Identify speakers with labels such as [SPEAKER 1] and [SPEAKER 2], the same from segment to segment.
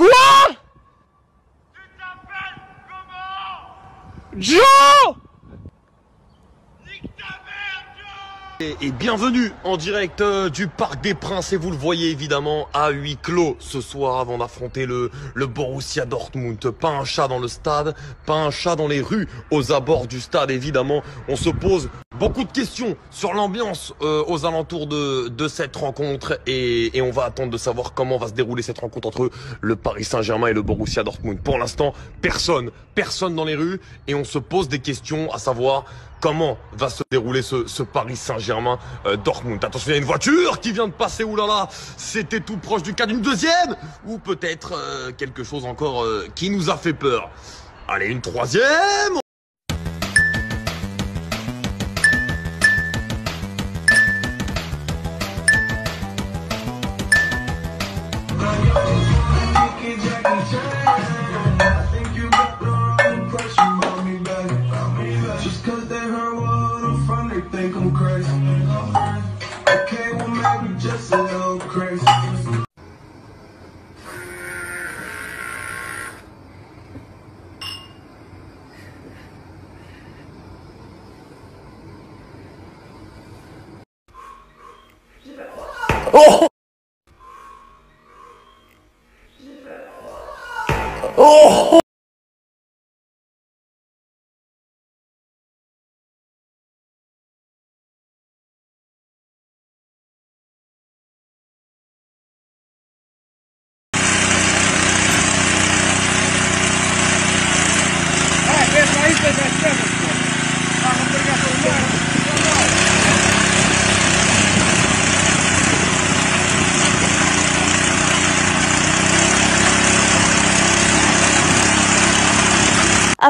[SPEAKER 1] Quoi?
[SPEAKER 2] Tu t'appelles comment
[SPEAKER 1] Joe et bienvenue en direct euh, du Parc des Princes et vous le voyez évidemment à huis clos ce soir avant d'affronter le, le Borussia Dortmund. Pas un chat dans le stade, pas un chat dans les rues aux abords du stade évidemment. On se pose beaucoup de questions sur l'ambiance euh, aux alentours de, cette rencontre et, on va attendre de savoir comment va se dérouler cette rencontre entre le Paris Saint-Germain et le Borussia Dortmund. Pour l'instant, personne, personne dans les rues et on se pose des questions à savoir comment va se dérouler ce, ce Paris Saint-Germain euh, Dortmund. Attention, il y a une voiture qui vient de passer, oulala, c'était tout proche du cas d'une deuxième ou peut-être euh, quelque chose encore euh, qui nous a fait peur. Allez, une troisième
[SPEAKER 3] they think I'm crazy. Okay, well maybe just a little crazy. Oh! Oh!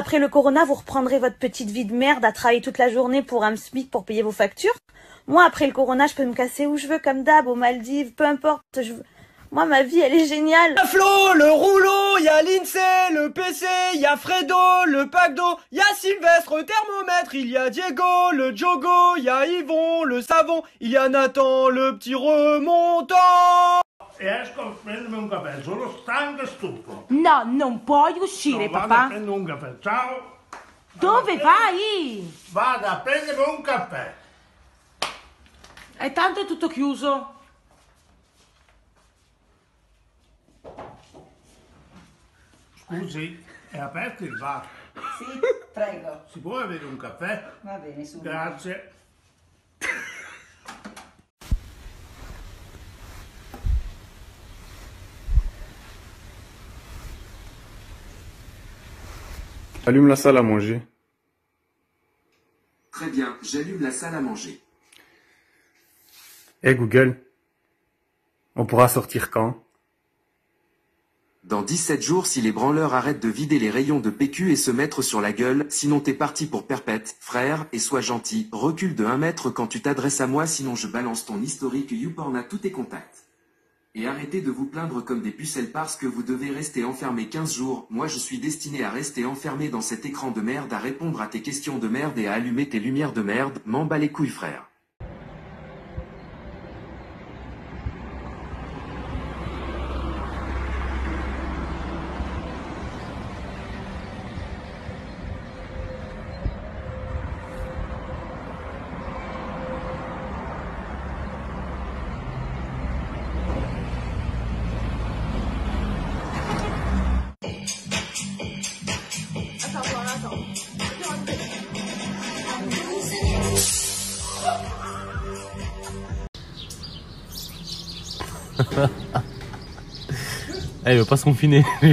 [SPEAKER 4] Après le corona, vous reprendrez votre petite vie de merde à travailler toute la journée pour un SMIC pour payer vos factures. Moi, après le corona, je peux me casser où je veux, comme d'hab, aux Maldives, peu importe. Moi, ma vie, elle est géniale.
[SPEAKER 5] Y'a Flo, le rouleau, y a l'INSEE, le PC, y a Fredo, le pack d'eau, y a Sylvestre, thermomètre, il y a Diego, le Jogo, y a Yvon, le savon, il y a Nathan, le petit remontant.
[SPEAKER 2] E esco a prendermi un caffè, sono stanco e stufo.
[SPEAKER 6] No, non puoi uscire,
[SPEAKER 2] No, vado a
[SPEAKER 6] papà.
[SPEAKER 2] prendere un caffè, ciao.
[SPEAKER 6] Dove vai?
[SPEAKER 2] Vado a prendermi un caffè.
[SPEAKER 6] E tanto è tutto chiuso.
[SPEAKER 2] Scusi, è aperto il bar.
[SPEAKER 7] Sì, prego.
[SPEAKER 2] Si può avere un caffè?
[SPEAKER 7] Va bene, subito.
[SPEAKER 2] Grazie.
[SPEAKER 8] Allume la salle à manger.
[SPEAKER 9] Très bien, j'allume la salle à manger.
[SPEAKER 8] Eh Google, on pourra sortir quand?
[SPEAKER 9] Dans 17 jours, si les branleurs arrêtent de vider les rayons de PQ et se mettre sur la gueule, sinon t'es parti pour perpète, frère, et sois gentil, recule de 1 mètre quand tu t'adresses à moi sinon je balance ton historique YouPorn à tous tes contacts. Et arrêtez de vous plaindre comme des pucelles parce que vous devez rester enfermé 15 jours, moi je suis destiné à rester enfermé dans cet écran de merde à répondre à tes questions de merde et à allumer tes lumières de merde, m'en bats les couilles frère.
[SPEAKER 10] Eh, il veut pas se confiner.